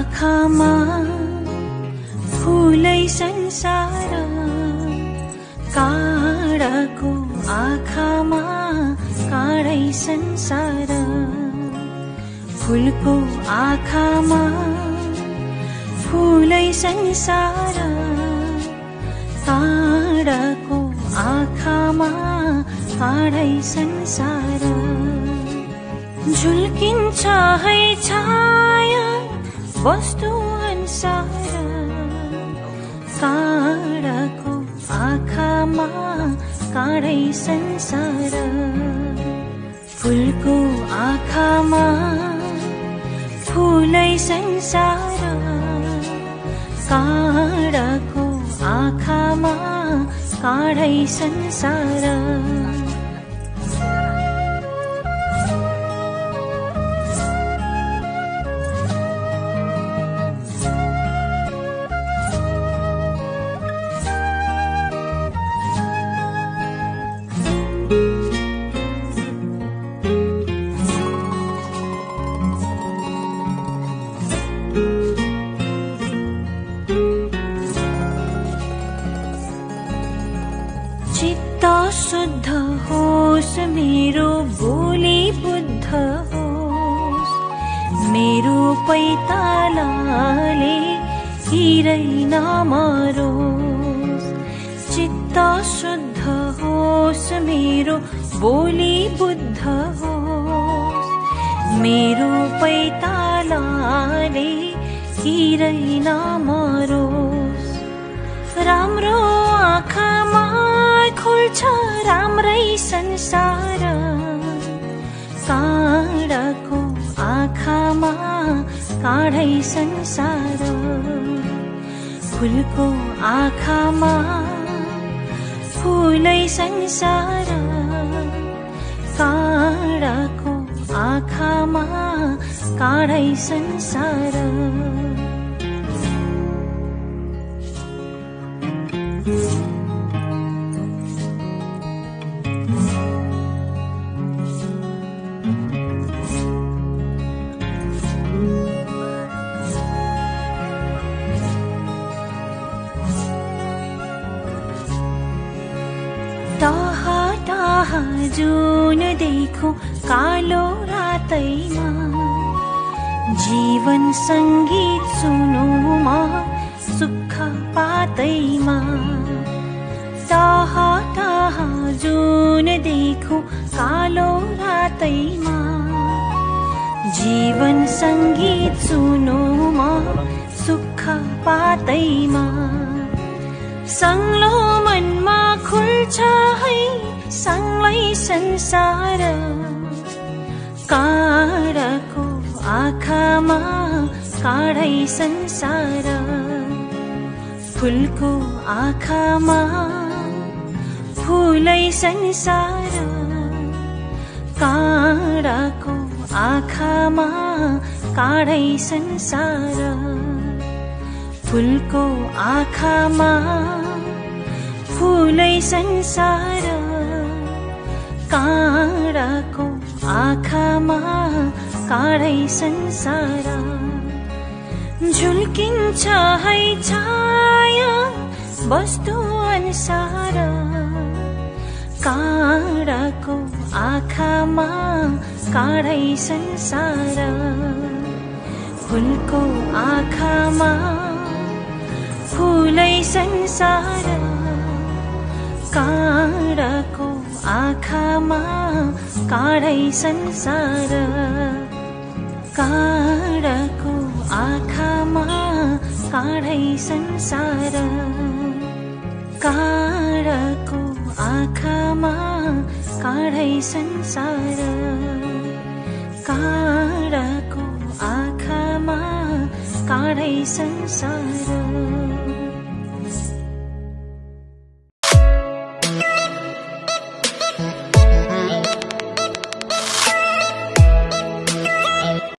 आँखामा फुलै संसार काँडाको आँखामा काँडै संसार। फुलको आँखामा फुलै संसार काँडाको आँखामा काँडै संसार। झुल्किन्छ है छाया वस्तु अनुसार काँडाको आँखामा काँडै संसार. फुलको आँखामा फुलै संसार. काँडाको आँखामा काँडै संसार. होस् मेरो बोली बुद्ध होस्। मेरो पैतालाले हिरै नमरोस् चित्त शुद्ध होस् मेरो बोली बुद्ध होस्। मेरो पैतालाले हिरै नमरोस् राम्रो राम्रै संसार काँडाको आँखामा काँडै संसार। फुलको आँखामा फुलै संसार। काँडाको आँखामा काँडै संसार। टाहा टाहा जुन देखो कालो रातैमा जीवन सङ्गीत सुनुमा सुख पातैमा टाहा टाहा जुन देखो कालो रातैमा जीवन सङ्गीत सुनुमा सुख पातैमा सङ्लो मनमा खुल्छ सङ्लै संसार काँडाको आँखामा काँडै संसार फुलको आँखामा फुलै संसार काँडाको आँखामा काँडै संसार फुलको आँखामा फुलै संसार काँडाको आँखामा काँडै संसार। झुल्किन्छ है छाया वस्तु अनुसार। काँडाको आँखामा काँडै संसार। फुलको आँखामा फुलै संसार। काँडाको आँखामा काँडै संसार काँडाको आँखामा काँडै संसार काँडाको आँखामा काँडै संसार काँडाको आँखामा काँडै संसार।